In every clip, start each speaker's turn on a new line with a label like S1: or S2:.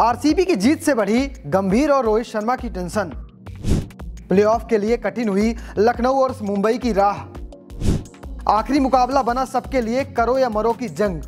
S1: RCB की जीत से बढ़ी गंभीर और रोहित शर्मा की टेंशन। प्लेऑफ के लिए कठिन हुई लखनऊ और मुंबई की राह। आखिरी मुकाबला बना सबके लिए करो या मरो की जंग।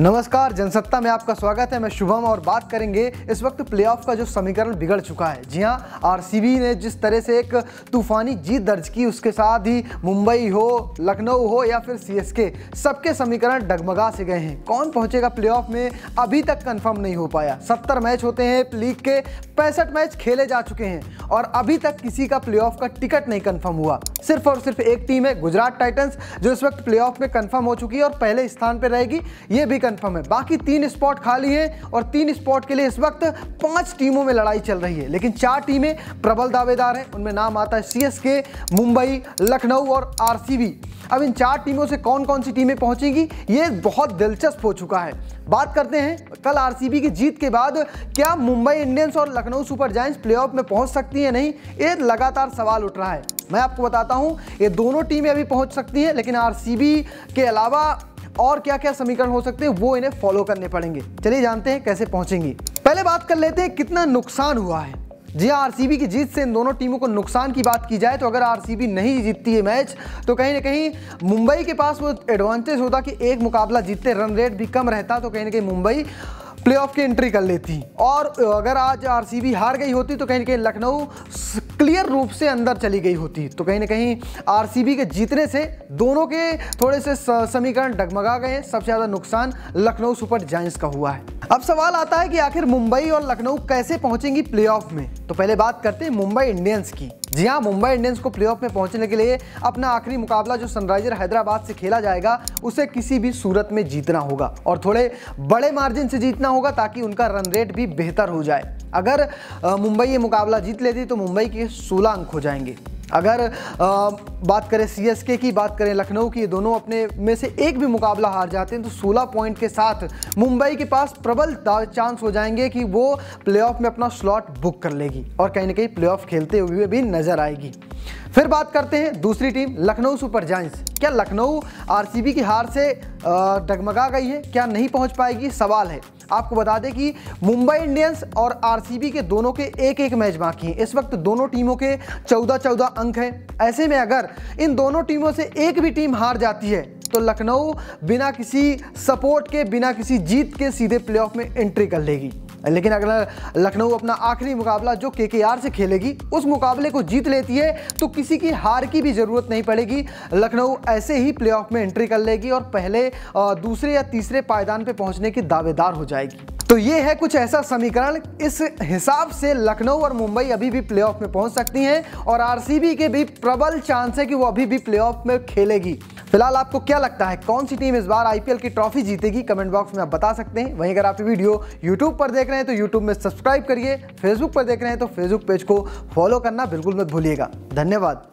S1: नमस्कार, जनसत्ता में आपका स्वागत है। मैं शुभम और बात करेंगे इस वक्त प्लेऑफ का जो समीकरण बिगड़ चुका है। जी हाँ आरसीबी ने जिस तरह से एक तूफानी जीत दर्ज की, उसके साथ ही मुंबई हो, लखनऊ हो या फिर सीएसके सबके समीकरण डगमगा से गए हैं। कौन पहुंचेगा प्लेऑफ में, अभी तक कंफर्म नहीं हो पाया। सत्तर मैच होते हैं लीग के पैंसठ मैच खेले जा चुके हैं और अभी तक किसी का प्लेऑफ का टिकट नहीं कन्फर्म हुआ। सिर्फ़ और सिर्फ़ एक टीम है, गुजरात टाइटंस, जो इस वक्त प्लेऑफ में कंफर्म हो चुकी है और पहले स्थान पर रहेगी। ये भी कंफर्म है। बाकी तीन स्पॉट खाली है और तीन स्पॉट के लिए इस वक्त पाँच टीमों में लड़ाई चल रही है। लेकिन चार टीमें प्रबल दावेदार हैं। उनमें नाम आता है सीएसके मुंबई, लखनऊ और आरसीबी अब इन चार टीमों से कौन कौन सी टीमें पहुंचेंगी, ये बहुत दिलचस्प हो चुका है। बात करते हैं कल आरसीबी की जीत के बाद क्या मुंबई इंडियंस और लखनऊ सुपर जायंट्स प्लेऑफ में पहुँच सकती है नहीं, ये लगातार सवाल उठ रहा है। मैं आपको बताता हूँ, ये दोनों टीमें अभी पहुँच सकती हैं, लेकिन आरसीबी के अलावा और क्या क्या समीकरण हो सकते हैं, वो इन्हें फॉलो करने पड़ेंगे। चलिए जानते हैं कैसे पहुंचेंगी। पहले बात कर लेते हैं कितना नुकसान हुआ है। जी हाँ आरसीबी की जीत से इन दोनों टीमों को नुकसान की बात की जाए तो अगर आरसीबी नहीं जीतती है मैच तो कहीं ना कहीं मुंबई के पास वो एडवांटेज होता कि एक मुकाबला जीतते, रन रेट भी कम रहता तो कहीं ना कहीं मुंबई प्लेऑफ की एंट्री कर लेती। और अगर आज आरसीबी हार गई होती तो कहीं ना कहीं लखनऊ क्लियर रूप से अंदर चली गई होती। तो कहीं ना कहीं आरसीबी के जीतने से दोनों के थोड़े से समीकरण डगमगा गए सबसे ज़्यादा नुकसान लखनऊ सुपर जायंट्स का हुआ है। अब सवाल आता है कि आखिर मुंबई और लखनऊ कैसे पहुंचेंगी प्लेऑफ में? तो पहले बात करते हैं मुंबई इंडियंस की। जी हाँ मुंबई इंडियंस को प्लेऑफ में पहुँचने के लिए अपना आखिरी मुकाबला जो सनराइजर हैदराबाद से खेला जाएगा, उसे किसी भी सूरत में जीतना होगा। और थोड़े बड़े मार्जिन से जीतना होगा ताकि उनका रन रेट भी बेहतर हो जाए। अगर मुंबई ये मुकाबला जीत लेती तो मुंबई के 16 अंक हो जाएँगे। अगर आ, बात करें सीएसके की बात करें लखनऊ की दोनों अपने में से एक भी मुकाबला हार जाते हैं तो 16 पॉइंट के साथ मुंबई के पास प्रबल चांस हो जाएँगे कि वो प्लेऑफ में अपना स्लॉट बुक कर लेगी और कहीं ना कहीं प्लेऑफ खेलते हुए भी नज़र आएगी। फिर बात करते हैं दूसरी टीम, लखनऊ सुपर जायंट्स। क्या लखनऊ आरसीबी की हार से डगमगा गई है? क्या नहीं पहुँच पाएगी? सवाल है। आपको बता दें कि मुंबई इंडियंस और आरसीबी के दोनों के एक एक मैच बाकी हैं। इस वक्त दोनों टीमों के चौदह चौदह अंक हैं। ऐसे में अगर इन दोनों टीमों से एक भी टीम हार जाती है तो लखनऊ बिना किसी सपोर्ट के, बिना किसी जीत के सीधे प्लेऑफ में एंट्री कर लेगी। लेकिन अगर लखनऊ अपना आखिरी मुकाबला जो के से खेलेगी, उस मुकाबले को जीत लेती है तो किसी की हार की भी ज़रूरत नहीं पड़ेगी। लखनऊ ऐसे ही प्लेऑफ में एंट्री कर लेगी और पहले दूसरे या तीसरे पायदान पर पहुँचने की दावेदार हो जाएगी। तो ये है कुछ ऐसा समीकरण, इस हिसाब से लखनऊ और मुंबई अभी भी प्लेऑफ में पहुँच सकती हैं, और आरसीबी के भी प्रबल चांस है कि वो अभी भी प्लेऑफ में खेलेगी। फ़िलहाल आपको क्या लगता है, कौन सी टीम इस बार आईपीएल की ट्रॉफी जीतेगी? कमेंट बॉक्स में आप बता सकते हैं। वहीं अगर आप वीडियो यूट्यूब पर देख रहे हैं तो यूट्यूब में सब्सक्राइब करिए। फेसबुक पर देख रहे हैं तो फेसबुक पेज को फॉलो करना बिल्कुल मत भूलिएगा। धन्यवाद।